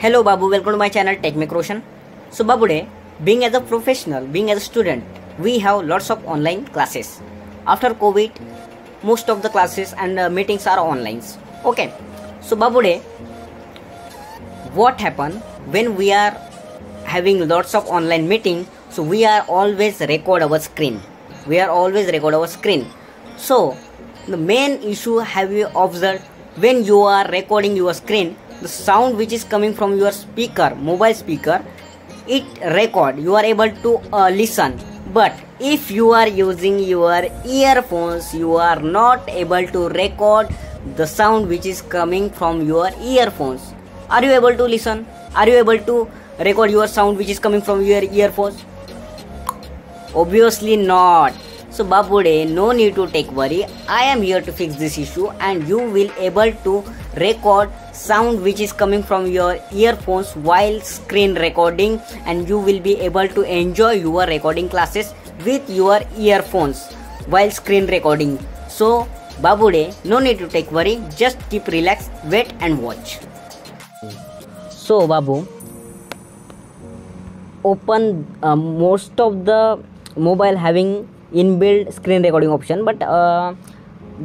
Hello Babu, welcome to my channel Tech Roshan. So Babu being as a professional, being as a student, we have lots of online classes. After COVID, most of the classes and uh, meetings are online. Okay. So Babu what happen when we are having lots of online meeting? So we are always record our screen. We are always record our screen. So the main issue have you observed when you are recording your screen the sound which is coming from your speaker mobile speaker it record. You are able to uh, listen. But if you are using your earphones you are not able to record the sound which is coming from your earphones. Are you able to listen? Are you able to record your sound which is coming from your earphones? Obviously not. So babude no need to take worry. I am here to fix this issue and you will able to record sound which is coming from your earphones while screen recording and you will be able to enjoy your recording classes with your earphones while screen recording. So babude no need to take worry just keep relaxed wait and watch. So babu open uh, most of the mobile having inbuilt screen recording option but uh,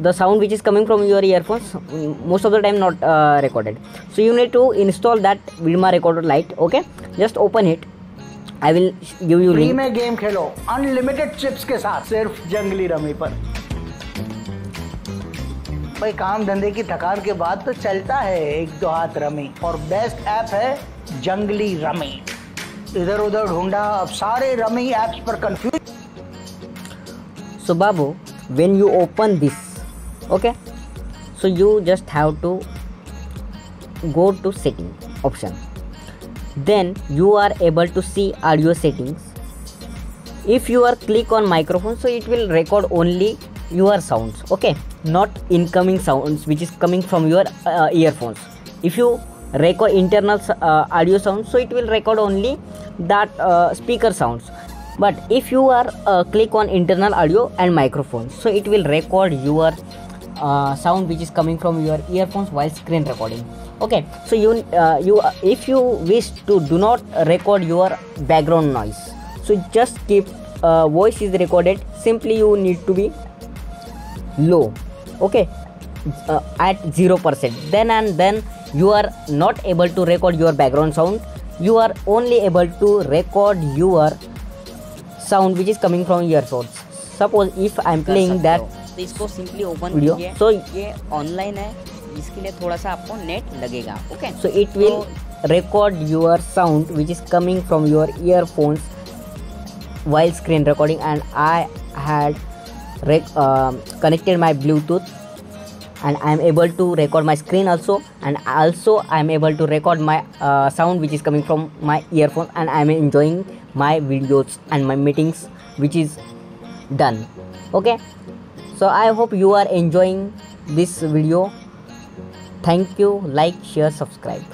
the sound which is coming from your earphones most of the time not uh, recorded so you need to install that Vidma recorder lite okay just open it I will give you free link में game खेलो unlimited chips के साथ सिर्फ़ जंगली rummy पर भाई काम धंधे की थकान के बाद तो चलता है एक दो हाथ रमी और बेस्ट ऐप है जंगली रमी इधर उधर ढूंढा अब सारे रमी एप्स पर confuse so babu when you open this okay? So you just have to go to setting option. Then you are able to see audio settings. If you are click on microphone so it will record only your sounds okay? Not incoming sounds which is coming from your uh, earphones. If you record internal uh, audio sounds so it will record only that uh, speaker sounds. But if you are uh, click on internal audio and microphone so it will record your uh, sound which is coming from your earphones while screen recording. Okay so you uh, you uh, if you wish to do not record your background noise so just keep uh, voice is recorded. Simply you need to be low okay uh, at 0% then and then you are not able to record your background sound. You are only able to record your sound which is coming from earphones. Suppose if i'm playing that तो इसको simply open कीजिए So- ये online है इसके लिए थोड़ा सा आपको नेट लगेगा okay so it will record your sound which is coming from your earphones while screen recording and i had um connected my bluetooth and i am able to record my screen also and also i am able to record my uh, sound which is coming from my earphone and i am enjoying my videos and my meetings which is done okay so i hope you are enjoying this video. Thank you. Like share subscribe